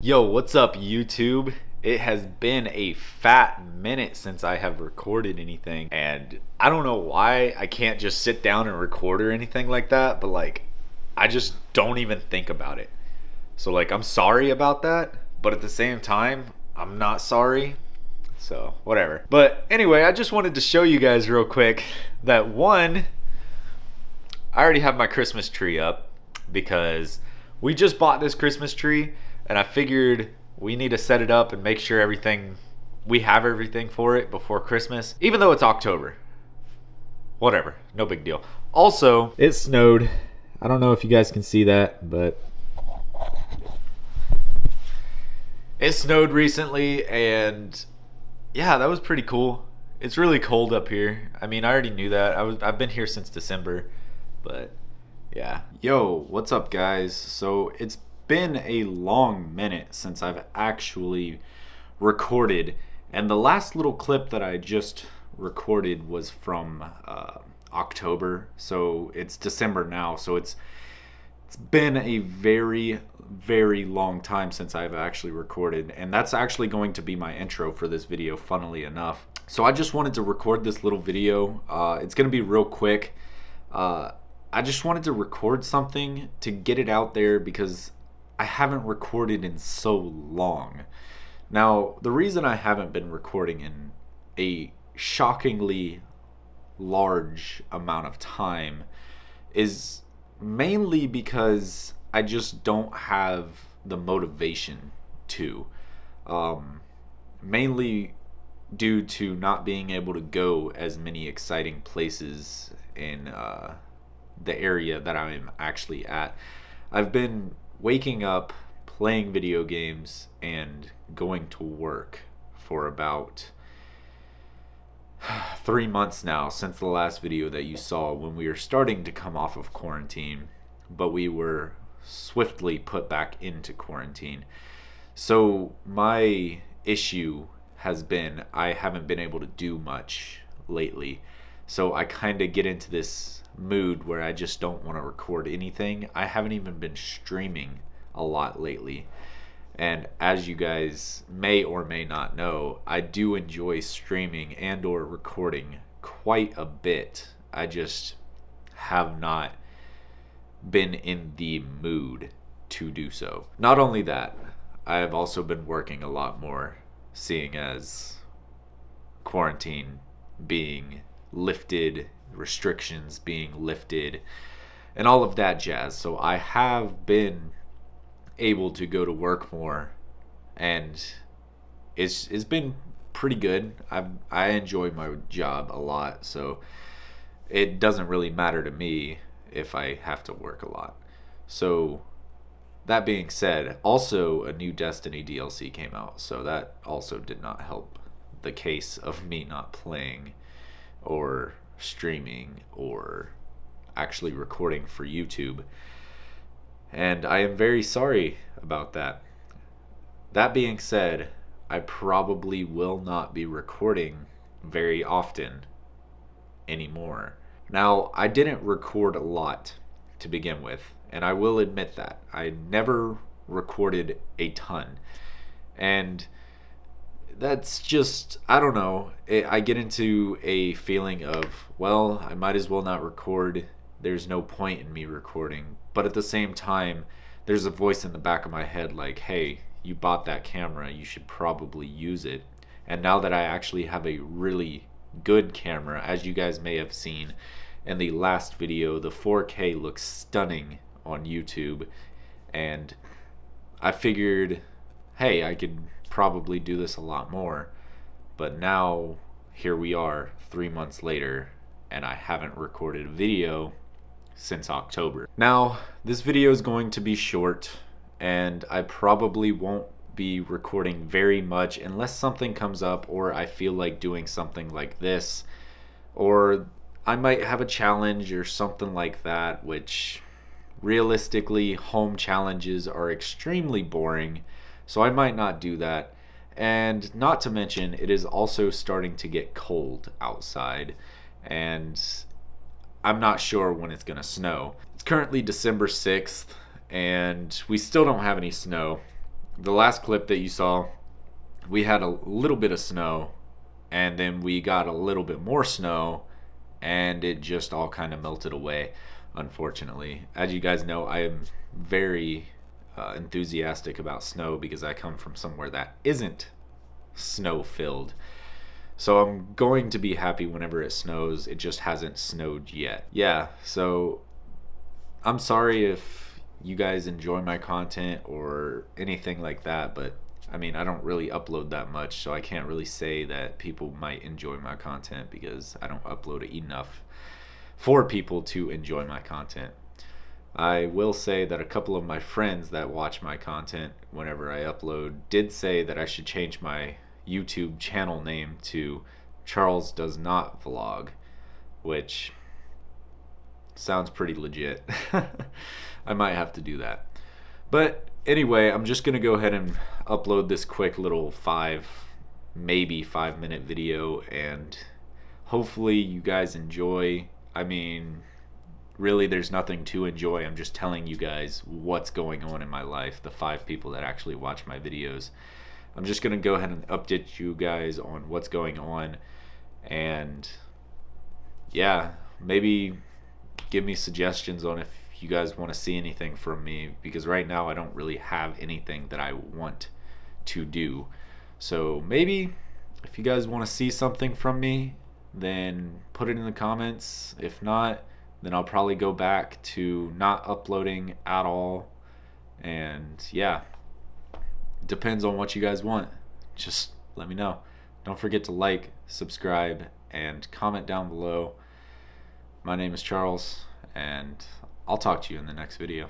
Yo, what's up, YouTube? It has been a fat minute since I have recorded anything, and I don't know why I can't just sit down and record or anything like that, but like, I just don't even think about it. So, like, I'm sorry about that, but at the same time, I'm not sorry. So, whatever. But anyway, I just wanted to show you guys real quick that one, I already have my Christmas tree up because we just bought this Christmas tree and I figured we need to set it up and make sure everything we have everything for it before Christmas, even though it's October. Whatever, no big deal. Also, it snowed. I don't know if you guys can see that, but it snowed recently and yeah, that was pretty cool. It's really cold up here. I mean, I already knew that. I was I've been here since December, but yeah. Yo, what's up guys? So, it's been a long minute since I've actually recorded, and the last little clip that I just recorded was from uh, October, so it's December now, so it's it's been a very very long time since I've actually recorded and that's actually going to be my intro for this video funnily enough. So I just wanted to record this little video uh, it's gonna be real quick. Uh, I just wanted to record something to get it out there because I haven't recorded in so long. Now, the reason I haven't been recording in a shockingly large amount of time is mainly because I just don't have the motivation to. Um, mainly due to not being able to go as many exciting places in uh, the area that I'm actually at. I've been waking up, playing video games, and going to work for about three months now since the last video that you saw when we were starting to come off of quarantine, but we were swiftly put back into quarantine. So my issue has been I haven't been able to do much lately. So I kind of get into this mood where I just don't want to record anything. I haven't even been streaming a lot lately. And as you guys may or may not know, I do enjoy streaming and or recording quite a bit. I just have not been in the mood to do so. Not only that, I have also been working a lot more seeing as quarantine being lifted restrictions being lifted and all of that jazz. So I have been able to go to work more and it's it's been pretty good. I I enjoy my job a lot, so it doesn't really matter to me if I have to work a lot. So that being said, also a new Destiny DLC came out, so that also did not help the case of me not playing or streaming or actually recording for YouTube. And I am very sorry about that. That being said, I probably will not be recording very often anymore. Now, I didn't record a lot to begin with, and I will admit that. I never recorded a ton. And that's just I don't know. It, I get into a feeling of well, I might as well not record. There's no point in me recording. But at the same time, there's a voice in the back of my head like, "Hey, you bought that camera. You should probably use it." And now that I actually have a really good camera, as you guys may have seen in the last video, the 4K looks stunning on YouTube and I figured, hey, I could probably do this a lot more. But now, here we are, three months later, and I haven't recorded a video since October. Now, this video is going to be short, and I probably won't be recording very much unless something comes up or I feel like doing something like this, or I might have a challenge or something like that, which realistically, home challenges are extremely boring so I might not do that. And not to mention, it is also starting to get cold outside, and I'm not sure when it's going to snow. It's currently December 6th, and we still don't have any snow. the last clip that you saw, we had a little bit of snow, and then we got a little bit more snow, and it just all kind of melted away, unfortunately. As you guys know, I am very uh, enthusiastic about snow because I come from somewhere that isn't snow filled. So I'm going to be happy whenever it snows. It just hasn't snowed yet. Yeah, so I'm sorry if you guys enjoy my content or anything like that, but I mean, I don't really upload that much, so I can't really say that people might enjoy my content because I don't upload it enough for people to enjoy my content. I will say that a couple of my friends that watch my content whenever I upload did say that I should change my YouTube channel name to Charles Does Not Vlog, which sounds pretty legit. I might have to do that. But anyway, I'm just going to go ahead and upload this quick little five, maybe five minute video and hopefully you guys enjoy. I mean, really there's nothing to enjoy. I'm just telling you guys what's going on in my life, the five people that actually watch my videos. I'm just going to go ahead and update you guys on what's going on and yeah, maybe give me suggestions on if you guys want to see anything from me because right now I don't really have anything that I want to do. So maybe if you guys want to see something from me, then put it in the comments. If not, then I'll probably go back to not uploading at all. And yeah, depends on what you guys want. Just let me know. Don't forget to like, subscribe, and comment down below. My name is Charles, and I'll talk to you in the next video.